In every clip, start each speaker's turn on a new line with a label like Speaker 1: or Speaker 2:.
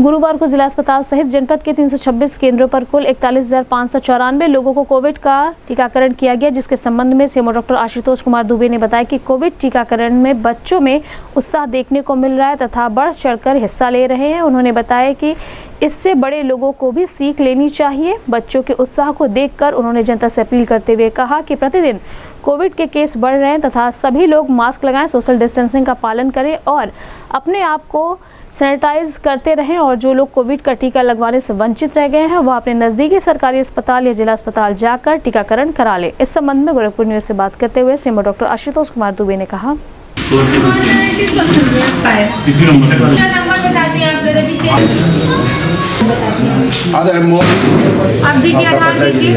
Speaker 1: गुरुवार को जिला अस्पताल सहित जनपद के 326 केंद्रों पर कुल इकतालीस लोगों को कोविड का टीकाकरण किया गया, जिसके संबंध में सीएमओ डॉक्टर आशुतोष कुमार दुबे ने बताया कि कोविड टीकाकरण में बच्चों में उत्साह देखने को मिल रहा है तथा बढ़ चढ़कर हिस्सा ले रहे हैं। उन्होंने बताया कि इससे बड़े लोगों को भी सीख लेनी चाहिए। बच्चों के उत्साह को देखकर उन्होंने जनता से अपील करते हुए कहा कि प्रतिदिन कोविड के केस बढ़ रहे हैं तथा सभी लोग मास्क लगाएँ सोशल डिस्टेंसिंग का पालन करें और अपने आप को सैनिटाइज करते रहें और जो लोग कोविड का टीका लगवाने से वंचित रह गए हैं वह अपने नज़दीकी सरकारी अस्पताल या जिला अस्पताल जाकर टीकाकरण करा लें। इस संबंध में गोरखपुर न्यूज़ से बात करते हुए सीएमओ डॉक्टर आशुतोष कुमार दुबे ने कहा।
Speaker 2: किसी नंबर
Speaker 3: बता आप
Speaker 2: अरे मो
Speaker 3: अब दीजिए आधार दीजिए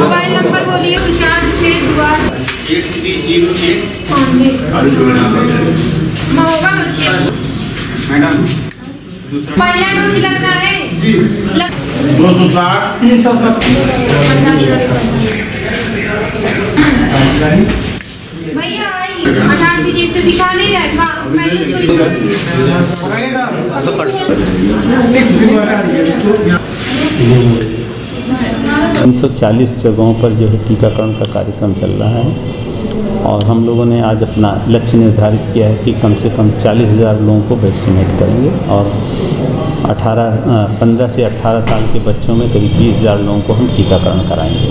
Speaker 3: मोबाइल नंबर बोलिए चार छः द्वार होगा मुझसे
Speaker 2: मैडम
Speaker 3: पहला डोज लगना है।
Speaker 2: दो सौ साठ। तीन सौ
Speaker 3: भैया आधार दीजिए दिखा नहीं रहा था
Speaker 4: तीन सौ चालीस जगहों पर जो है टीकाकरण का कार्यक्रम चल रहा है और हम लोगों ने आज अपना लक्ष्य निर्धारित किया है कि कम से कम चालीस हज़ार लोगों को वैक्सीनेट करेंगे और 18 पंद्रह से 18 साल के बच्चों में करीब बीस हज़ार लोगों को हम टीकाकरण कराएँगे।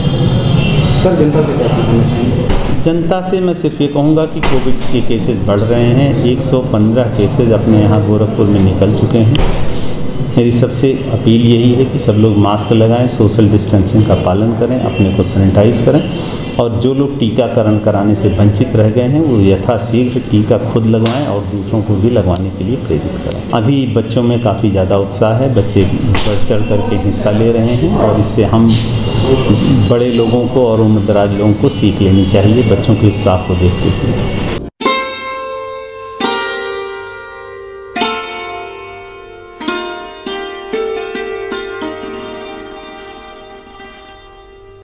Speaker 5: सर जनता से क्या
Speaker 4: जनता से मैं सिर्फ़ ये कहूँगा कि कोविड के केसेस बढ़ रहे हैं। 115 केसेस अपने यहाँ गोरखपुर में निकल चुके हैं। मेरी सबसे अपील यही है कि सब लोग मास्क लगाएँ, सोशल डिस्टेंसिंग का पालन करें, अपने को सैनिटाइज करें और जो लोग टीकाकरण कराने से वंचित रह गए हैं, वो यथाशीघ्र टीका खुद लगवाएँ और दूसरों को भी लगवाने के लिए प्रेरित करें। अभी बच्चों में काफ़ी ज़्यादा उत्साह है, बच्चे बढ़ चढ़ करके हिस्सा ले रहे हैं और इससे हम बड़े लोगों को और उम्र लोगों को सीख लेनी चाहिए, बच्चों के उत्साह को देखते हुए।